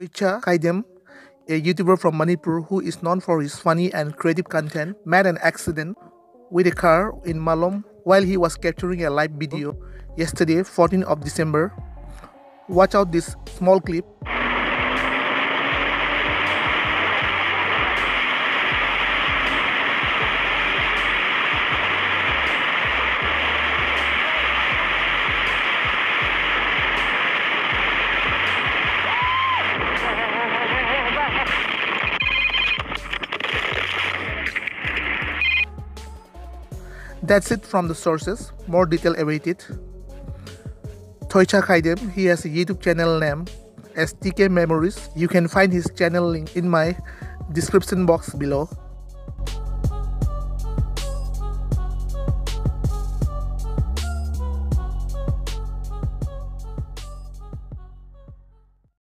Toicha Kaidem, a YouTuber from Manipur who is known for his funny and creative content, met an accident with a car in Malom while he was capturing a live video yesterday, 14th of December. Watch out this small clip. That's it from the sources. More detail awaited. Toicha Kaidem, he has a YouTube channel name as TK Memories. You can find his channel link in my description box below.